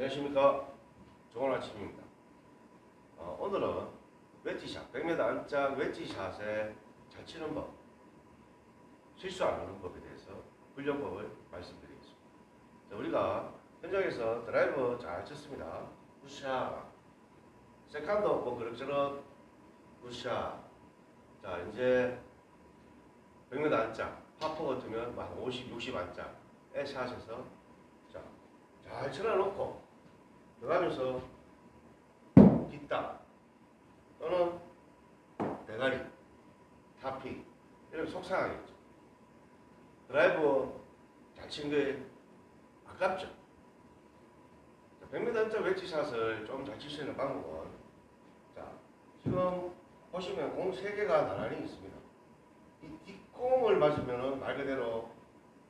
안녕하십니까. 좋은 아침입니다. 어, 오늘은 웨지샷 100m 안짝 웨지샷에 잘 치는 법 실수 안 하는 법에 대해서 훈련법을 말씀드리겠습니다. 자, 우리가 현장에서 드라이버 잘 쳤습니다. good shot. second도 뭐 그럭저럭 good shot. 자 이제 100m 안짝 파포 같으면 한 50, 60 안짝의 샷에서 자, 잘 쳐놔놓고 들어가면서 뒷땅 또는 대가리 타핑 이런 속상하겠죠. 드라이브 잘친 거에 아깝죠. 자, 100m 안짝 웨지샷을 좀 잘 칠 수 있는 방법은 자 지금 보시면 공 3개가 나란히 있습니다. 이 뒷공을 맞으면 말 그대로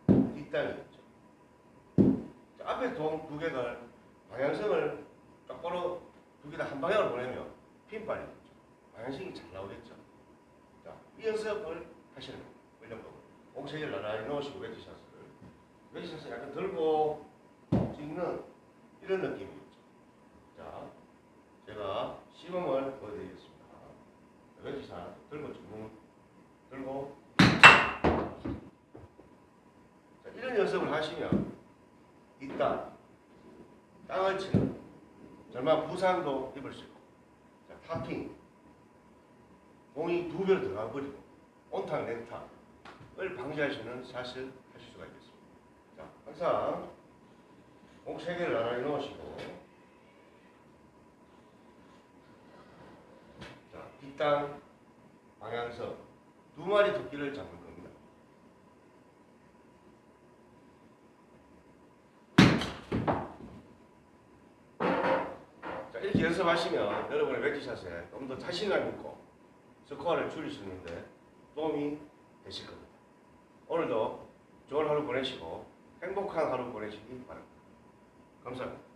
뒷땅이겠죠. 자, 앞에 동두 개가 방향성을 똑바로 두 개 다 한 방향으로 보내면 핀발이 겠죠. 방향성이 잘 나오겠죠. 자, 이 연습을 하시는 거예요. 훈련법을. 옥체를 나란히 넣으시고 웨지샷을. 웨지샷을 약간 들고 찍는 이런 느낌이겠죠. 자, 제가 시범을 보여드리겠습니다. 웨지샷 들고 주문 들고 자, 이런 연습을 하시면 이땅 땅을 치는 절망 부상도 입을 수 있고. 자, 타핑. 공이 두 배로 들어가 버리고 온탕 냉탕을 방지할 수 있는 샷을 하실 수가 있겠습니다. 자, 항상 공 세 개를 나란히 넣으시고. 자, 뒷땅 방향성 두 마리 토끼를 잡는 겁니다. 자, 이렇게 연습하시면 여러분의 웨지샷에 좀 더 자신감 있고 스코어를 줄일 수 있는데 도움이 되실 겁니다. 오늘도 좋은 하루 보내시고 행복한 하루 보내시기 바랍니다. 감사합니다.